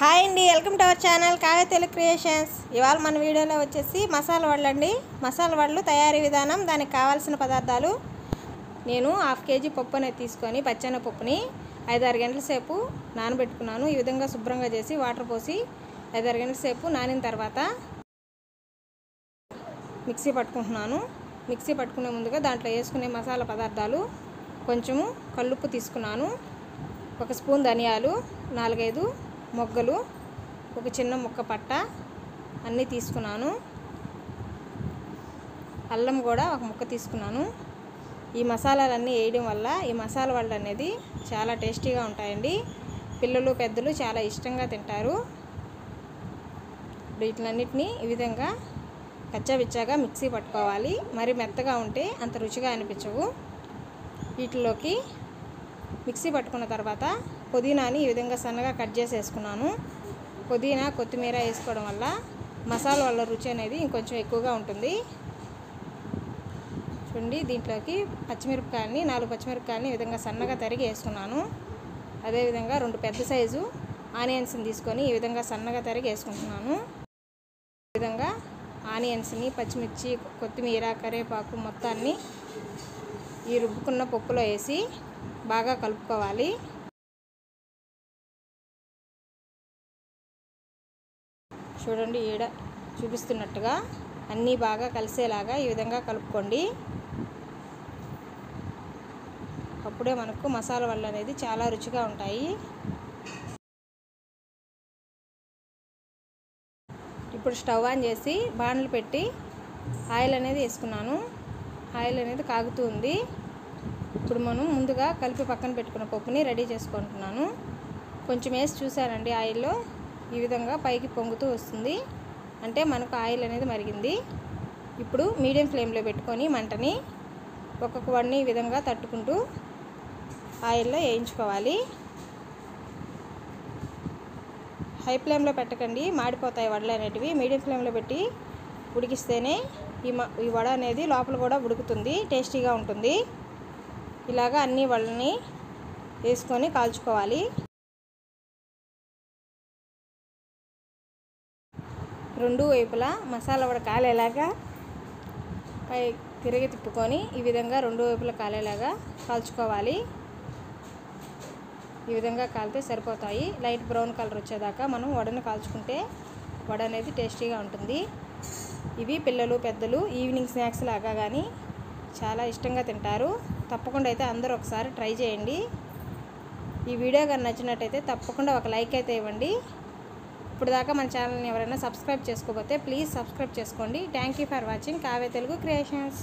Hi అండి welcome to our channel Kavya Telugu creations. ఇవాళ మన వీడియోలో వచ్చేసి మసాలా వడలు అండి. మసాలా వడలు తయారీ విధానం దానికి కావాల్సిన పదార్థాలు. నేను హాఫ్ కేజీ పప్పు అనేది తీసుకొని పచ్చని పప్పుని ఐదారు గంటల సేపు నానబెట్టుకున్నాను. ఈ విధంగా శుభ్రంగా చేసి వాటర్ పోసి ఐదారు గంటల సేపు నానిన తర్వాత మిక్సీ పట్టుకుంటున్నాను. మిక్సీ పట్టుకునే ముందుగా దాంట్లో వేసుకునే మసాలా పదార్థాలు కొంచెము కల్లుప్పు తీసుకున్నాను. ఒక స్పూన్ ధనియాలు నాలుగైదు మొగ్గలు ఒక చిన్న ముక్క పట్ట అన్నీ తీసుకున్నాను. అల్లం కూడా ఒక ముక్క తీసుకున్నాను. ఈ మసాలాలన్నీ వేయడం వల్ల ఈ మసాలా వాళ్ళు అనేది చాలా టేస్టీగా ఉంటాయండి. పిల్లలు పెద్దలు చాలా ఇష్టంగా తింటారు. వీటిలన్నిటినీ ఈ విధంగా కచ్చాబిచ్చాగా మిక్సీ పట్టుకోవాలి. మరి మెత్తగా ఉంటే అంత రుచిగా అనిపించవు. వీటిలోకి మిక్సీ పట్టుకున్న తర్వాత పుదీనాని ఈ విధంగా సన్నగా కట్ చేసి వేసుకున్నాను పుదీనా కొత్తిమీర వేసుకోవడం వల్ల మసాలా వల్ల రుచి అనేది ఇంకొంచెం ఎక్కువగా ఉంటుంది. చూడండి దీంట్లోకి పచ్చిమిరపకాయలని నాలుగు పచ్చిమిరపకాయలని ఈ విధంగా సన్నగా తరిగి వేసుకున్నాను. అదేవిధంగా రెండు పెద్ద సైజు ఆనియన్స్ని తీసుకొని ఈ విధంగా సన్నగా తరిగి వేసుకుంటున్నాను. ఈ విధంగా ఆనియన్స్ని పచ్చిమిర్చి కొత్తిమీర కరివేపాకు మొత్తాన్ని ఈ రుబ్బుకున్న పప్పులో వేసి బాగా కలుపుకోవాలి. చూడండి ఈడ చూపిస్తున్నట్టుగా అన్నీ బాగా కలిసేలాగా ఈ విధంగా కలుపుకోండి. అప్పుడే మనకు మసాలా వల్ల అనేది చాలా రుచిగా ఉంటాయి. ఇప్పుడు స్టవ్ ఆన్ చేసి బాణలు పెట్టి ఆయిల్ అనేది వేసుకున్నాను. ఆయిల్ అనేది కాగుతూ ఉంది. ఇప్పుడు మనం ముందుగా కలిపి పక్కన పెట్టుకున్న పప్పుని రెడీ చేసుకుంటున్నాను. కొంచెం వేసి చూసానండి ఆయిల్లో. ఈ విధంగా పైకి పొంగుతూ వస్తుంది. అంటే మనకు ఆయిల్ అనేది మరిగింది. ఇప్పుడు మీడియం ఫ్లేమ్లో పెట్టుకొని మంటని ఒక్కొక్క వడిని ఈ విధంగా తట్టుకుంటూ ఆయిల్లో వేయించుకోవాలి. హై ఫ్లేమ్లో పెట్టకండి. మాడిపోతాయి వడలు అనేటివి. మీడియం ఫ్లేమ్లో పెట్టి ఉడికిస్తేనే ఈ మ ఈ వడ అనేది లోపల కూడా ఉడుకుతుంది. టేస్టీగా ఉంటుంది. ఇలాగా అన్ని వడలని వేసుకొని కాల్చుకోవాలి. రెండు వైపులా మసాలా వడ కాలేలాగా పై తిరిగి తిప్పుకొని ఈ విధంగా రెండు వైపులా కాలేలాగా కాల్చుకోవాలి. ఈ విధంగా కాలితే సరిపోతాయి. లైట్ బ్రౌన్ కలర్ వచ్చేదాకా మనం వడను కాల్చుకుంటే వడ అనేది టేస్టీగా ఉంటుంది. ఇవి పిల్లలు పెద్దలు ఈవినింగ్ స్నాక్స్ లాగా కానీ చాలా ఇష్టంగా తింటారు. తప్పకుండా అయితే అందరూ ఒకసారి ట్రై చేయండి. ఈ వీడియో కానీ నచ్చినట్టయితే తప్పకుండా ఒక లైక్ అయితే ఇవ్వండి. ఇప్పుడు దాకా మన ఛానల్ని ఎవరైనా సబ్స్క్రైబ్ చేసుకోకపోతే ప్లీజ్ సబ్స్క్రైబ్ చేసుకోండి. Thank you for watching Kavya Telugu creations.